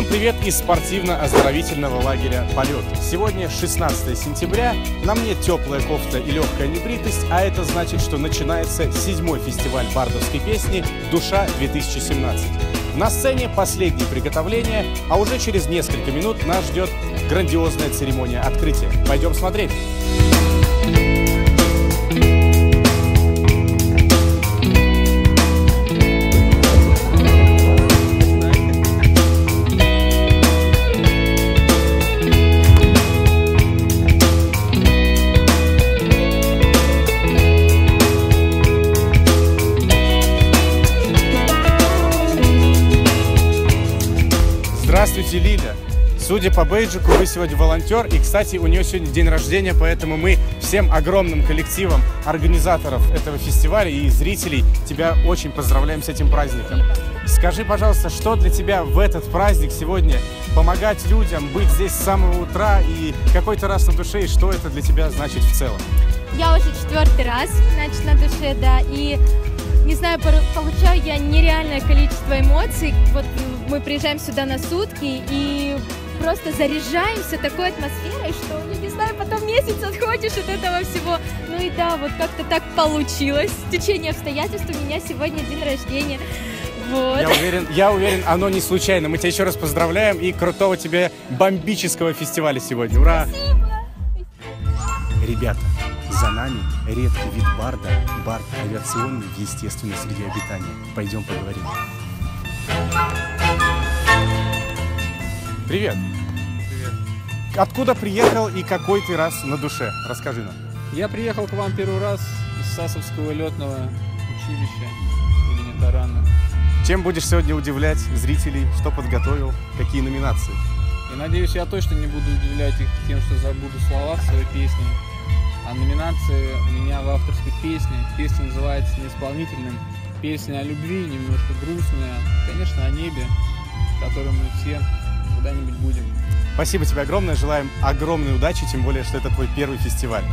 Всем привет из спортивно-оздоровительного лагеря «Полет». Сегодня 16 сентября, на мне теплая кофта и легкая небритость, а это значит, что начинается седьмой фестиваль бардовской песни «Душа-2017». На сцене последние приготовления, а уже через несколько минут нас ждет грандиозная церемония открытия. Пойдем смотреть. Судя по бейджику, вы сегодня волонтер, и, кстати, у нее сегодня день рождения, поэтому мы всем огромным коллективом организаторов этого фестиваля и зрителей тебя очень поздравляем с этим праздником. Скажи, пожалуйста, что для тебя в этот праздник сегодня помогать людям, быть здесь с самого утра и какой-то раз на душе, и что это для тебя значит в целом? Я уже четвертый раз, значит, на душе, да, и не знаю, получаю я нереальное количество эмоций. Вот мы приезжаем сюда на сутки и просто заряжаемся такой атмосферой, что, я не знаю, потом месяц отходишь от этого всего. Ну и да, вот как-то так получилось. В течение обстоятельств у меня сегодня день рождения. Вот. Я уверен, я уверен, оно не случайно. Мы тебя еще раз поздравляем и крутого тебе бомбического фестиваля сегодня. Ура! Ребята, за нами редкий вид барда, бард авиационный в естественной среде обитания. Пойдем поговорим. Привет. Привет. Откуда приехал и какой ты раз на душе? Расскажи нам. Я приехал к вам первый раз из Сасовского летного училища имени Тарана. Чем будешь сегодня удивлять зрителей? Что подготовил? Какие номинации? И надеюсь, я точно не буду удивлять их тем, что забуду слова в своей песне. А номинации у меня в авторской песне. Песня называется «Неисполнительным». Песня о любви, немножко грустная. Конечно, о небе, в котором мы все когда-нибудь будем. Спасибо тебе огромное, желаем огромной удачи, тем более, что это твой первый фестиваль.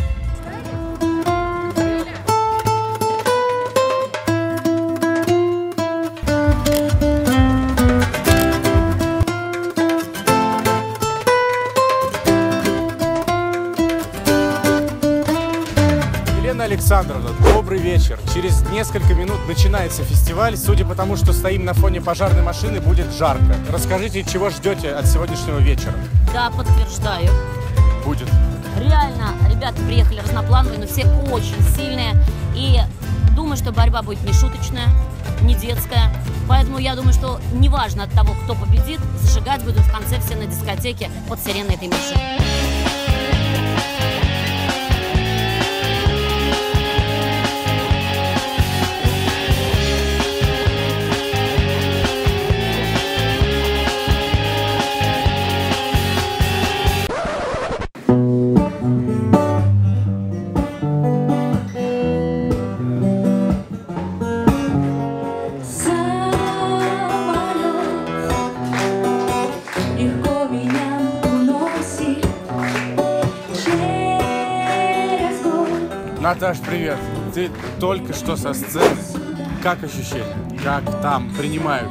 Елена Александровна, добрый вечер. Через несколько минут начинается фестиваль. Судя по тому, что стоим на фоне пожарной машины, будет жарко. Расскажите, чего ждете от сегодняшнего вечера? Да, подтверждаю. Будет. Реально, ребята приехали разноплановые, но все очень сильные. И думаю, что борьба будет не шуточная, не детская. Поэтому я думаю, что неважно от того, кто победит, зажигать будут в конце все на дискотеке под сиреной этой машины. Наташ, привет. Ты только что со сцены. Как ощущения? Как там принимают?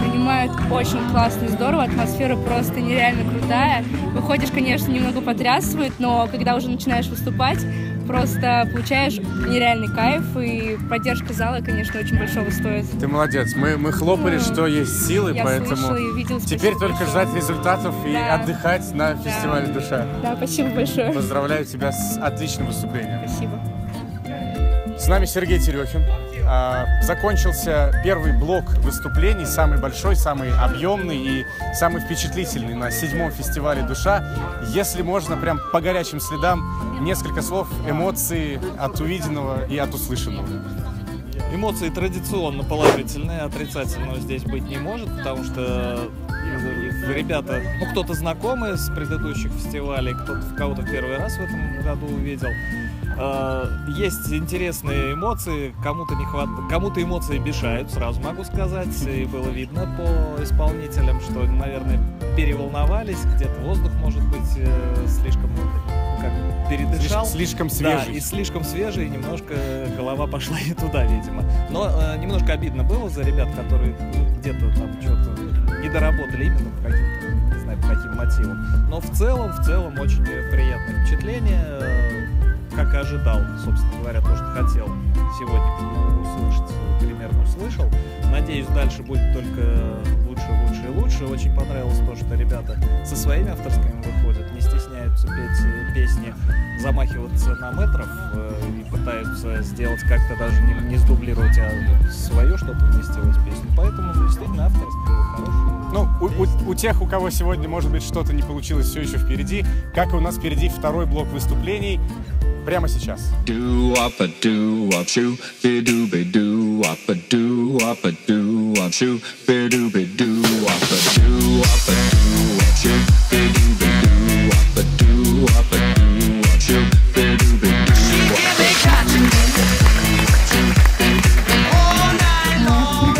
принимают очень классно здорово, атмосфера просто нереально крутая. Выходишь, конечно, немного потрясывает, но когда уже начинаешь выступать, просто получаешь нереальный кайф, и поддержка зала, конечно, очень большого стоит. Ты молодец. Мы, мы хлопали, Ну, что есть силы, я поэтому слышала и видела. теперь только большое. ждать результатов и Да. отдыхать на фестивале душа. Да, спасибо большое. Поздравляю тебя с отличным выступлением. Спасибо. С нами Сергей Терехин. А, Закончился первый блок выступлений, самый большой, самый объемный и самый впечатлительный на седьмом фестивале «Душа». Если можно, прям по горячим следам, несколько слов, эмоций от увиденного и от услышанного. Эмоции традиционно положительные, отрицательного здесь быть не может, потому что э, ребята, ну кто-то знакомый с предыдущих фестивалей, кто-то кого-то в первый раз в этом году увидел. Э, Есть интересные эмоции, кому-то не хват... кому-то эмоции мешают, сразу могу сказать, и было видно по исполнителям, что, наверное, переволновались, где-то воздух может быть э, слишком как передышал. Слишком, слишком Да, свежий. и слишком свежий, и немножко голова пошла не туда, видимо. Но э, немножко обидно было за ребят, которые ну, где-то там что-то не доработали именно по каким-то, не знаю, по каким мотивам. Но в целом, в целом очень приятное впечатление, э, как и ожидал, собственно говоря, то, что хотел сегодня услышать, примерно услышал. Надеюсь, дальше будет только лучше, лучше и лучше. Очень понравилось то, что ребята со своими авторскими выходят, не стесняются петь песни, замахиваться на метров э, и пытаются сделать как-то даже не, не сдублировать, а свое что-то внести в эту песню. Поэтому действительно авторская, хорошая. Ну, у, у- у тех, у кого сегодня, может быть, что-то не получилось, все еще впереди. Как и у нас впереди второй блок выступлений прямо сейчас.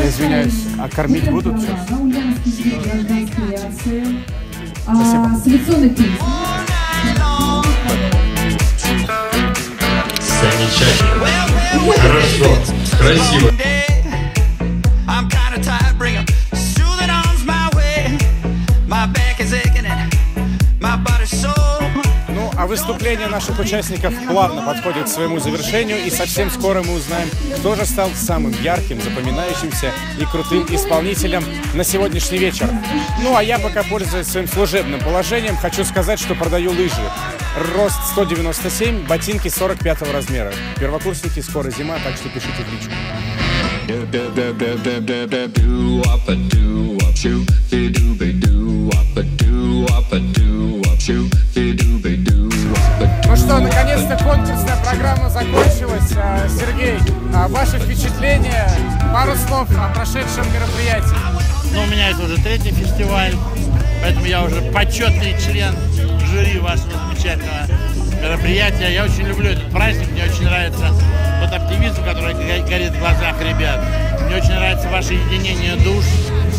Извиняюсь, а кормить будут сейчас? А, Спасибо. Селекционный приз. Замечательно. Хорошо. Красиво. I'm kinda tired, bring 'em soothing arms my way. My back is aching А выступление наших участников плавно подходит к своему завершению, и совсем скоро мы узнаем, кто же стал самым ярким, запоминающимся и крутым исполнителем на сегодняшний вечер. Ну, а я пока, пользуясь своим служебным положением, хочу сказать, что продаю лыжи. Рост 197, ботинки 45 размера. Первокурсники, скоро зима, так что пишите в личку. do up a do up shoo, be наконец-то конкурсная программа закончилась. А, Сергей, а ваши впечатления, пару слов о прошедшем мероприятии. Ну, у меня это уже третий фестиваль, поэтому я уже почетный член жюри вашего замечательного мероприятия. Я очень люблю этот праздник, мне очень нравится тот оптимизм, который го- горит в глазах ребят. Мне очень нравится ваше единение душ,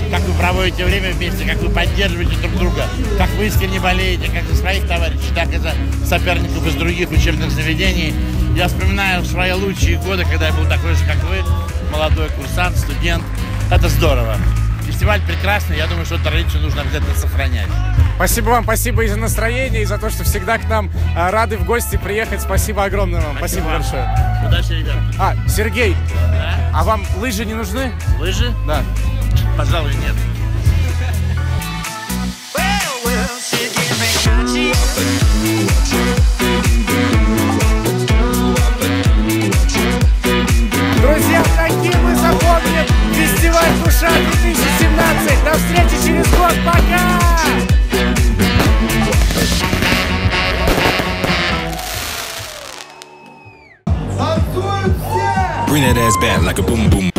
как вы проводите время вместе, как вы поддерживаете друг друга, как вы искренне болеете, как за своих товарищей, так и за соперников из других учебных заведений. Я вспоминаю свои лучшие годы, когда я был такой же, как вы, молодой курсант, студент. Это здорово. Фестиваль прекрасный, я думаю, что традицию нужно обязательно сохранять. Спасибо вам, спасибо и за настроение, и за то, что всегда к нам а, рады в гости приехать. Спасибо огромное вам, спасибо, вам. большое. Удачи, ребят. А, Сергей, Да? а вам лыжи не нужны? Лыжи? Да. Пожалуй, нет. Друзья, таким мы запомним фестиваль Душа 2017. До встречи через год, пока! Bring that ass back like a boom boom.